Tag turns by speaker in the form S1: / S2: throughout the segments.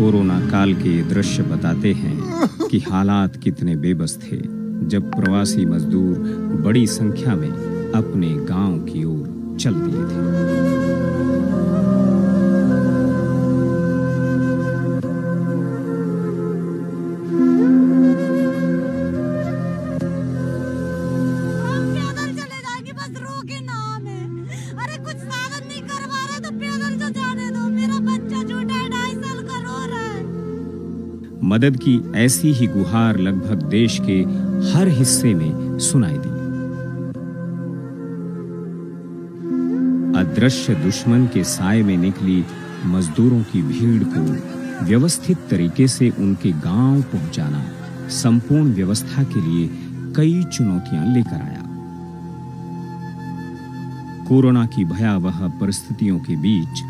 S1: Corona काल के दृश्य बताते हैं कि हालात कितने बेबस थे, जब प्रवासी मजदूर बड़ी संख्या में अपने गाँव की ओर चल दिए थे। मदद की ऐसी ही गुहार लगभग देश के हर हिस्से में सुनाई दी। अदृश्य दुश्मन के साय में निकली मजदूरों की भीड़ को व्यवस्थित तरीके से उनके गाँव पहुंचाना, संपूर्ण व्यवस्था के लिए कई चुनौतियाँ लेकर आया। कोरोना की भयावह परिस्थितियों के बीच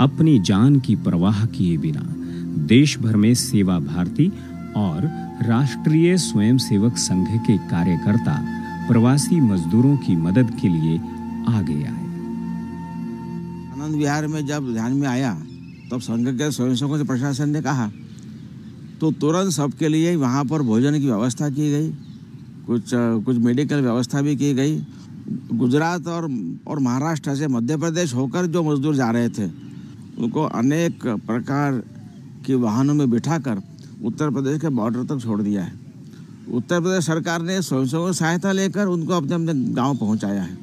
S1: अपनी जान की परवाह किए बिना देश भर में सेवा भारती और राष्ट्रीय स्वयंसेवक संघ के कार्यकर्ता प्रवासी मजदूरों की मदद के लिए आगे आए।
S2: आनंद विहार में जब ध्यान में आया, तब संघ के स्वयंसेवकों से प्रशासन ने कहा तो तुरंत सबके लिए वहाँ पर भोजन की व्यवस्था की गई, कुछ कुछ मेडिकल व्यवस्था भी की गई। गुजरात और और महाराष्ट्र से मध्य प्रदेश होकर जो मजदूर जा रहे थे, उनको अनेक प्रकार के वाहनों में बिठाकर उत्तर प्रदेश के बॉर्डर तक छोड़ दिया है। उत्तर प्रदेश सरकार ने स्वयंसेवकों सहायता लेकर उनको अपने अपने गाँव पहुँचाया है।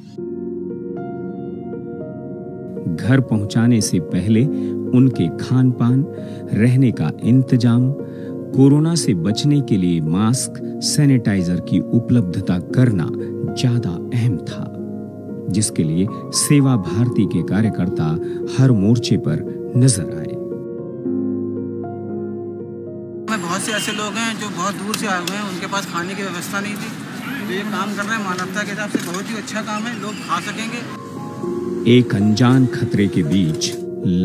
S1: घर पहुँचाने से पहले उनके खान पान रहने का इंतज़ाम, कोरोना से बचने के लिए मास्क, सैनिटाइजर की उपलब्धता करना ज़्यादा अहम था, जिसके लिए सेवा भारती के कार्यकर्ता हर मोर्चे पर नज़र आए।
S3: में बहुत से ऐसे लोग हैं जो बहुत दूर से आए हुए हैं उनके पास खाने की व्यवस्था नहीं थी। तो ये काम कर रहे हैं मानवता के हिसाब से बहुत ही अच्छा काम है लोग खा सकेंगे।
S1: एक अनजान खतरे के बीच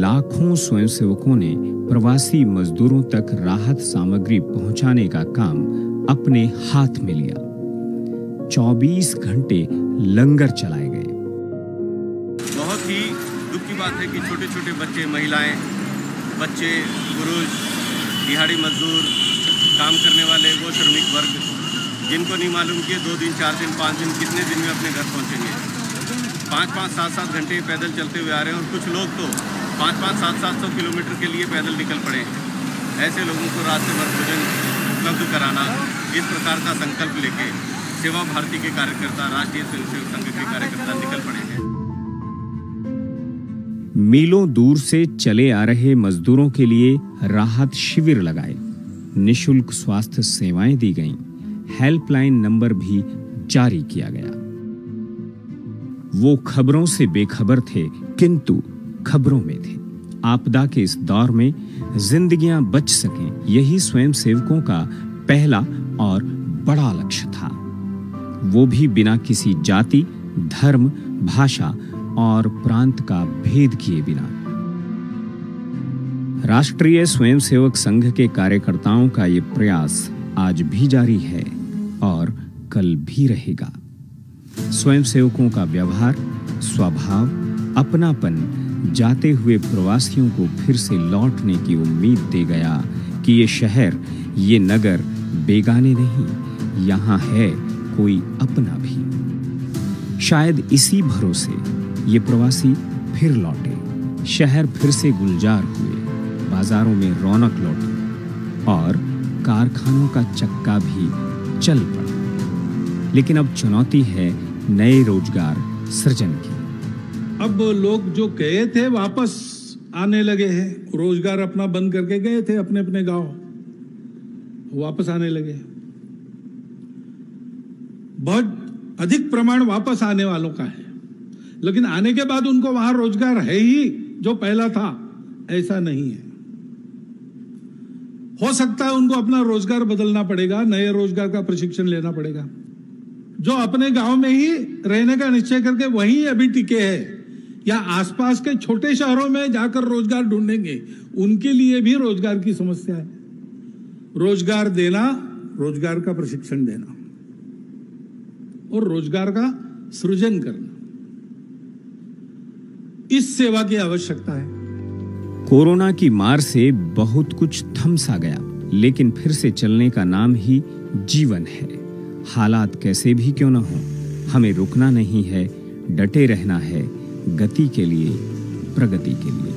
S1: लाखों स्वयंसेवकों ने प्रवासी मजदूरों तक राहत सामग्री पहुँचाने का काम अपने हाथ में लिया। 24 घंटे लंगर चलाए गए।
S4: बहुत ही दुख की बात है कि छोटे छोटे बच्चे महिलाएँ बच्चे पुरुष दिहाड़ी मजदूर काम करने वाले वो श्रमिक वर्ग, जिनको नहीं मालूम कि दो दिन, चार दिन, पाँच दिन कितने दिन में अपने घर पहुँचेंगे। पाँच पाँच सात सात घंटे पैदल चलते हुए आ रहे हैं और कुछ लोग तो पाँच पाँच सात सात सौ किलोमीटर के लिए पैदल निकल पड़े हैं। ऐसे लोगों को से भर भोजन उपलब्ध कराना, इस प्रकार का संकल्प लेके सेवा भारती के कार्यकर्ता, राष्ट्रीय स्वयंसेवक संघ के कार्यकर्ता निकल पड़े हैं।
S1: मीलों दूर से चले आ रहे मजदूरों के लिए राहत शिविर लगाए। निशुल्क स्वास्थ्य सेवाएँ दी गईं। हेल्पलाइन नंबर भी जारी किया गया। वो खबरों से बेखबर थे, किंतु खबरों में थे। आपदा के इस दौर में जिंदगियाँ बच सकें, यही स्वयंसेवकों का पहला और बड़ा लक्ष्य था। वो भी बिना किसी जाति, धर्म, भाषा और प्रांत का भेद किए बिना। राष्ट्रीय स्वयंसेवक संघ के कार्यकर्ताओं का ये प्रयास आज भी जारी है और कल भी रहेगा। स्वयंसेवकों का व्यवहार, स्वभाव, अपनापन, जाते हुए प्रवासियों को फिर से लौटने की उम्मीद दे गया कि ये शहर, ये नगर बेगाने नहीं, यहाँ है कोई अपना भी। शायद इसी भरोसे ये प्रवासी फिर लौटे। शहर फिर से गुलजार हुए। बाजारों में रौनक लौटी और कारखानों का चक्का भी चल पड़ा। लेकिन अब चुनौती है नए रोज़गार सृजन की।
S5: अब लोग जो गए थे वापस आने लगे हैं। रोज़गार अपना बंद करके गए थे अपने अपने गाँव। वापस आने लगे। बहुत अधिक प्रमाण वापस आने वालों का है। लेकिन आने के बाद उनको वहाँ रोज़गार है ही जो पहला था। ऐसा नहीं है। हो सकता है उनको अपना रोज़गार बदलना पड़ेगा, नए रोज़गार का प्रशिक्षण लेना पड़ेगा। जो अपने गाँव में ही रहने का निश्चय करके वहीं अभी टिके हैं, या आसपास के छोटे शहरों में जाकर रोज़गार ढूंढेंगे, उनके लिए भी रोज़गार की समस्या है। रोज़गार देना, रोज़गार का प्रशिक्षण देना, और रोज़गार का सृजन करना। इस सेवा की आवश्यकता है।
S1: कोरोना की मार से बहुत कुछ थम सा गया, लेकिन फिर से चलने का नाम ही जीवन है। हालात कैसे भी क्यों ना हो, हमें रुकना नहीं है, डटे रहना है, गति के लिए, प्रगति के लिए।